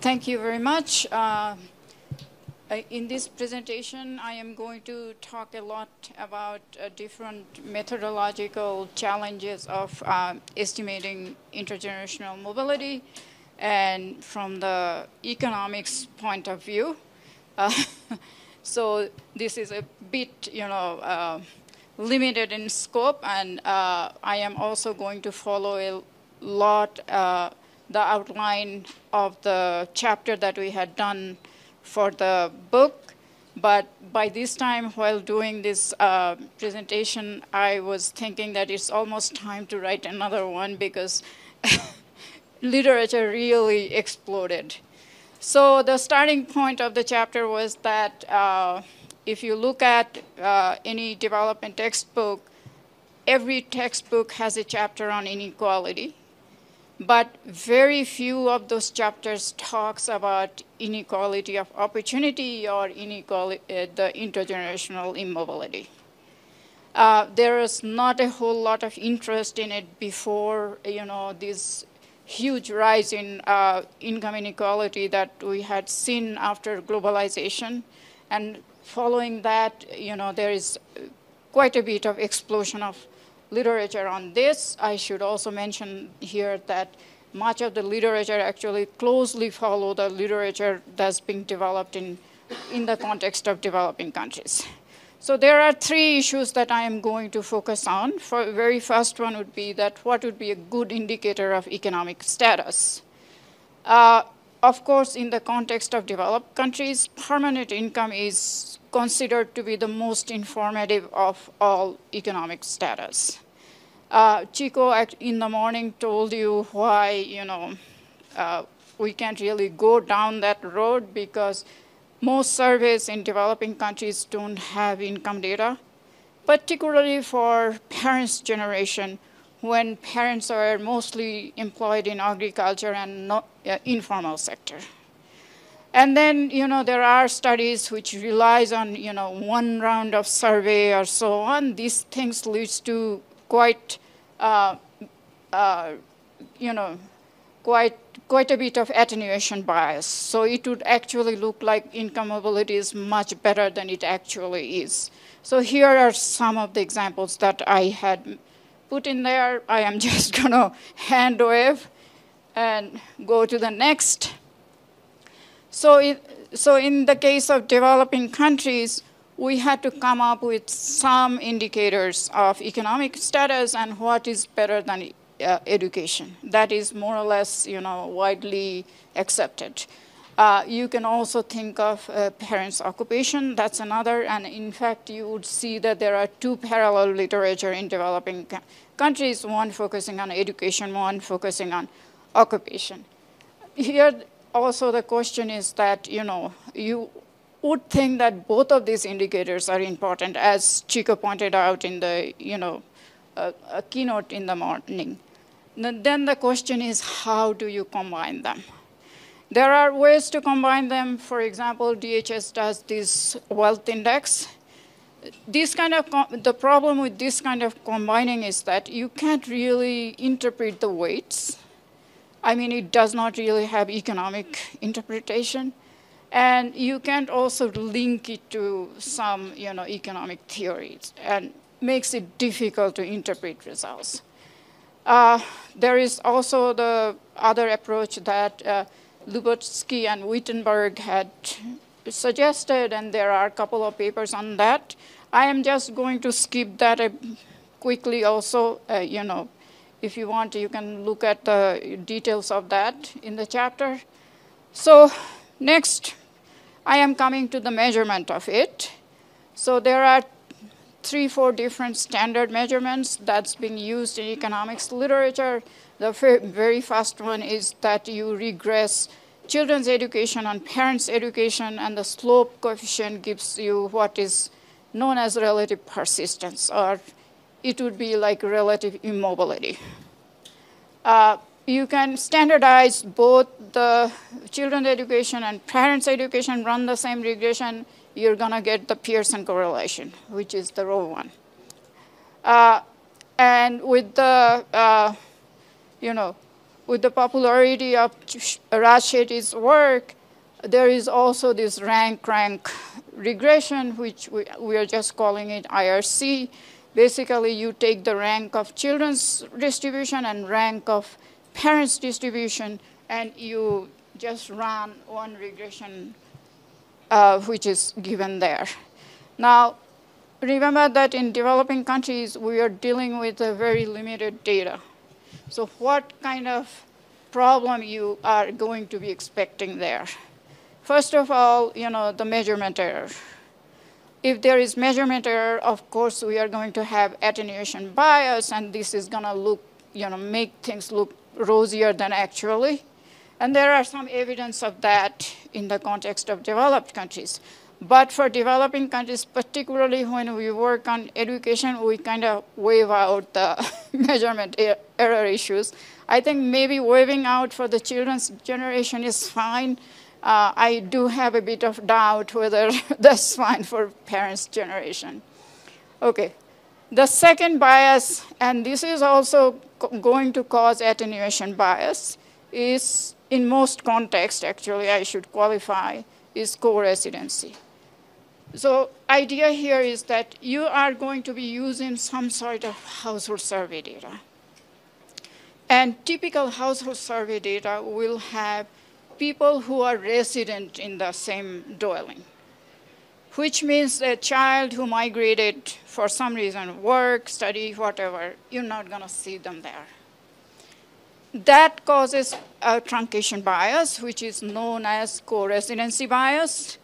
Thank you very much. Uh, in this presentation, I am going to talk a lot about uh, different methodological challenges of uh, estimating intergenerational mobility and from the economics point of view. So this is a bit, you know, uh, limited in scope, and uh, I am also going to follow a lot the outline of the chapter that we had done for the book. But by this time, while doing this uh, presentation, I was thinking that it's almost time to write another one because literature really exploded. So the starting point of the chapter was that uh, if you look at uh, any development textbook, every textbook has a chapter on inequality but very few of those chapters talks about inequality of opportunity or inequality, uh, the intergenerational immobility. Uh, there is not a whole lot of interest in it before, you know, this huge rise in uh, income inequality that we had seen after globalization. And following that, you know, there is quite a bit of explosion of literature on this. I should also mention here that much of the literature actually closely follow the literature that's being developed in, in the context of developing countries. So there are three issues that I am going to focus on. For very first one would be that what would be a good indicator of economic status. Uh, of course, in the context of developed countries, permanent income is considered to be the most informative of all economic status. Uh, Chico in the morning told you why, you know, uh, we can't really go down that road because most surveys in developing countries don't have income data, particularly for parents' generation when parents are mostly employed in agriculture and not, uh, informal sector. And then, you know, there are studies which relies on, you know, one round of survey or so on. These things leads to quite, uh, uh, you know, quite quite a bit of attenuation bias. So it would actually look like income mobility is much better than it actually is. So here are some of the examples that I had put in there. I am just going to hand wave and go to the next. So, it, so in the case of developing countries, we had to come up with some indicators of economic status and what is better than uh, education. That is more or less, you know, widely accepted. Uh, you can also think of uh, parents' occupation. That's another. And in fact, you would see that there are two parallel literature in developing countries, one focusing on education, one focusing on occupation. Here, also the question is that, you know, you would think that both of these indicators are important, as Chico pointed out in the, you know, uh, a keynote in the morning. Then the question is, how do you combine them? There are ways to combine them. For example, DHS does this wealth index. This kind of the problem with this kind of combining is that you can't really interpret the weights I mean, it does not really have economic interpretation. And you can't also link it to some you know, economic theories and makes it difficult to interpret results. Uh, there is also the other approach that uh, Lubotsky and Wittenberg had suggested, and there are a couple of papers on that. I am just going to skip that uh, quickly also, uh, you know, if you want, you can look at the details of that in the chapter. So next, I am coming to the measurement of it. So there are three, four different standard measurements that's being used in economics literature. The very first one is that you regress children's education on parents' education, and the slope coefficient gives you what is known as relative persistence, or it would be like relative immobility. Uh, you can standardize both the children's education and parents' education, run the same regression, you're going to get the Pearson correlation, which is the rho one. Uh, and with the, uh, you know, with the popularity of Raj work, there is also this rank-rank regression, which we, we are just calling it IRC. Basically, you take the rank of children's distribution and rank of parents' distribution, and you just run one regression, uh, which is given there. Now, remember that in developing countries, we are dealing with a very limited data. So what kind of problem you are going to be expecting there? First of all, you know, the measurement error. If there is measurement error, of course, we are going to have attenuation bias, and this is going to look, you know, make things look rosier than actually. And there are some evidence of that in the context of developed countries. But for developing countries, particularly when we work on education, we kind of wave out the measurement er error issues. I think maybe waving out for the children's generation is fine. Uh, I do have a bit of doubt whether that's fine for parents' generation. Okay. The second bias, and this is also going to cause attenuation bias, is in most contexts, actually, I should qualify, is co-residency. So idea here is that you are going to be using some sort of household survey data. And typical household survey data will have people who are resident in the same dwelling, which means a child who migrated for some reason, work, study, whatever, you're not going to see them there. That causes a truncation bias, which is known as co-residency bias.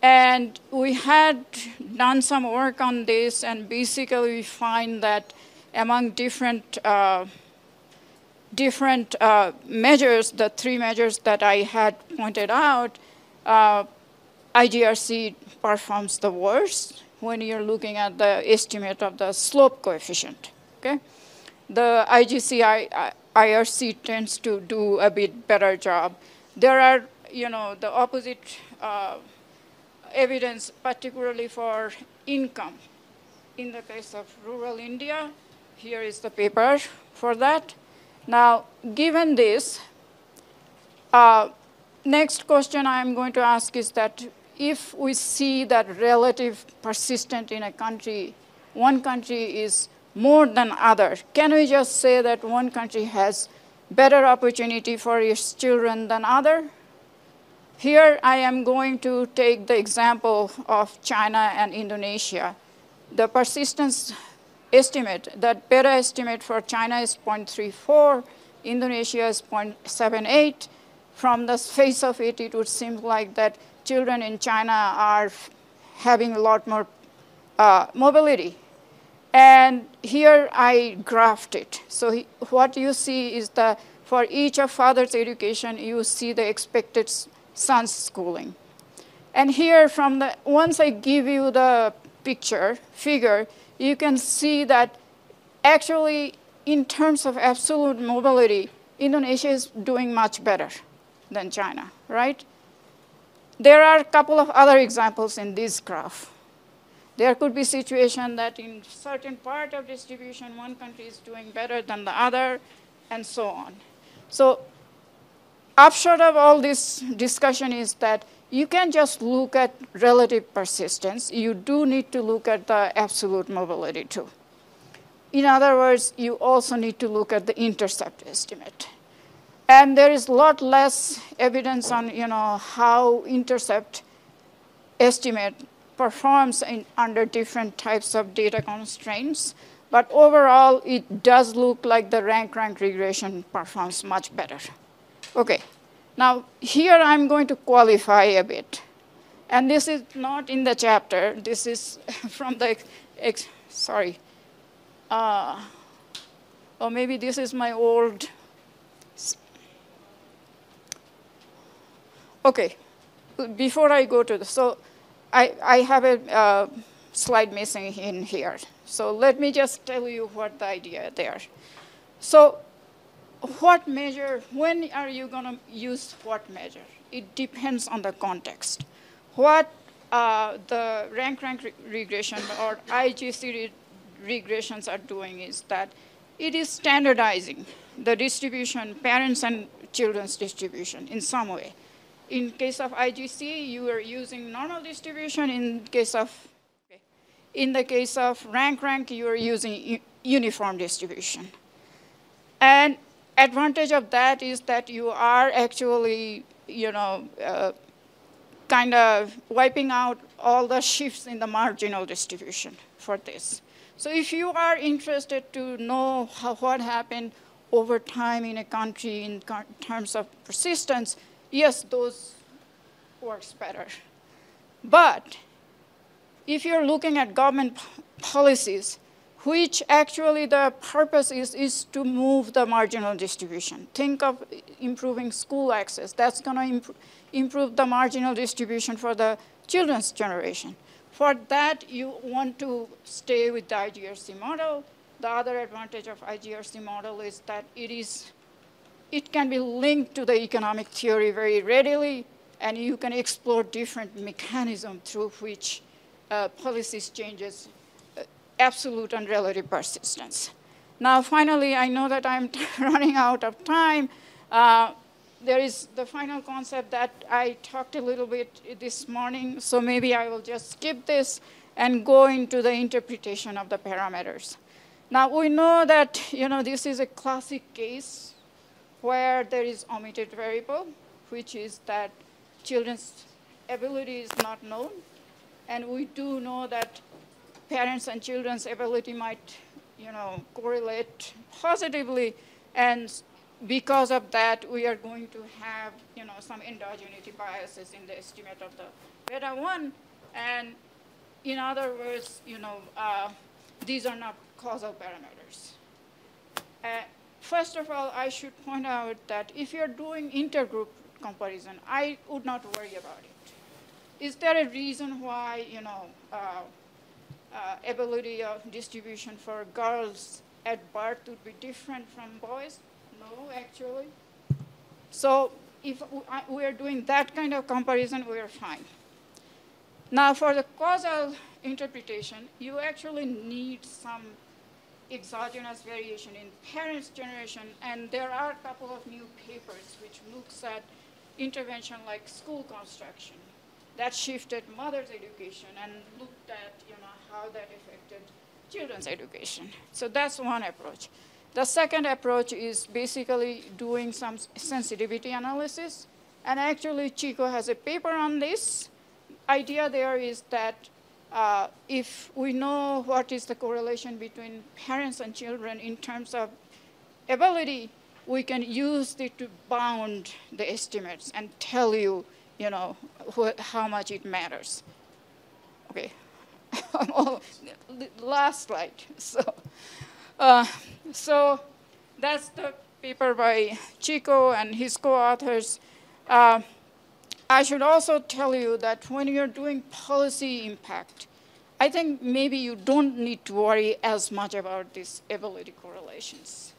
And we had done some work on this, and basically we find that among different uh, different uh, measures, the three measures that I had pointed out, uh, IGRC performs the worst when you're looking at the estimate of the slope coefficient. Okay, the IGC IRC tends to do a bit better job. There are, you know, the opposite uh, evidence, particularly for income. In the case of rural India, here is the paper for that. Now, given this, uh, next question I'm going to ask is that if we see that relative persistent in a country, one country is more than others? can we just say that one country has better opportunity for its children than other? Here I am going to take the example of China and Indonesia. The persistence estimate, that better estimate for China is 0.34, Indonesia is 0.78. From the face of it, it would seem like that children in China are having a lot more uh, mobility. And here I graphed it. So he, what you see is that for each of father's education, you see the expected son's schooling. And here from the, once I give you the picture, figure, you can see that actually in terms of absolute mobility, Indonesia is doing much better than China, right? There are a couple of other examples in this graph. There could be situation that in certain part of distribution, one country is doing better than the other, and so on. So upshot of all this discussion is that you can just look at relative persistence. You do need to look at the absolute mobility too. In other words, you also need to look at the intercept estimate. And there is a lot less evidence on you know, how intercept estimate performs in, under different types of data constraints. But overall, it does look like the rank-rank regression performs much better. Okay, now here I'm going to qualify a bit. And this is not in the chapter. This is from the, ex, sorry. Uh, or maybe this is my old. Okay, before I go to the, so I, I have a uh, slide missing in here. So let me just tell you what the idea there. So what measure, when are you going to use what measure? It depends on the context. What uh, the rank-rank re regression or IGC re regressions are doing is that it is standardizing the distribution, parents and children's distribution in some way. In case of IGC, you are using normal distribution. In case of, in the case of rank rank, you are using uniform distribution. And advantage of that is that you are actually, you know, uh, kind of wiping out all the shifts in the marginal distribution for this. So if you are interested to know how, what happened over time in a country in terms of persistence, yes, those works better. But if you're looking at government policies, which actually the purpose is, is to move the marginal distribution. Think of improving school access. That's going to imp improve the marginal distribution for the children's generation. For that, you want to stay with the IGRC model. The other advantage of IGRC model is that it is, it can be linked to the economic theory very readily, and you can explore different mechanisms through which uh, policies changes uh, absolute and relative persistence. Now, finally, I know that I'm running out of time. Uh, there is the final concept that I talked a little bit this morning, so maybe I will just skip this and go into the interpretation of the parameters. Now we know that you know this is a classic case where there is omitted variable, which is that children's ability is not known, and we do know that parents and children's ability might you know correlate positively, and because of that, we are going to have, you know, some endogeneity biases in the estimate of the beta 1. And in other words, you know, uh, these are not causal parameters. Uh, first of all, I should point out that if you're doing intergroup comparison, I would not worry about it. Is there a reason why, you know, uh, uh ability of distribution for girls at birth would be different from boys? No, actually. So if we are doing that kind of comparison, we are fine. Now for the causal interpretation, you actually need some exogenous variation in parents' generation, and there are a couple of new papers which looks at intervention like school construction that shifted mother's education and looked at you know, how that affected children's education. So that's one approach. The second approach is basically doing some sensitivity analysis. And actually, Chico has a paper on this. Idea there is that uh, if we know what is the correlation between parents and children in terms of ability, we can use it to bound the estimates and tell you, you know, how much it matters. Okay, last slide. So. Uh, so that's the paper by Chico and his co-authors. Uh, I should also tell you that when you're doing policy impact, I think maybe you don't need to worry as much about these ability correlations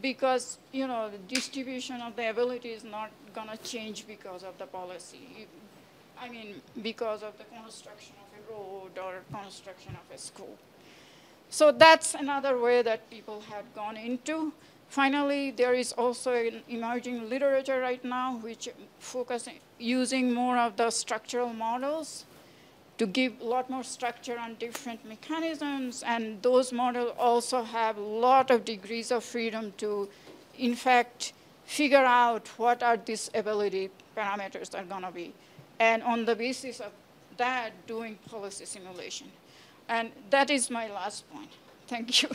because you know the distribution of the ability is not going to change because of the policy. I mean, because of the construction of a road or construction of a school. So that's another way that people have gone into. Finally, there is also an emerging literature right now which focus using more of the structural models to give a lot more structure on different mechanisms, and those models also have a lot of degrees of freedom to, in fact, figure out what are these ability parameters are gonna be, and on the basis of that, doing policy simulation. And that is my last point. Thank you.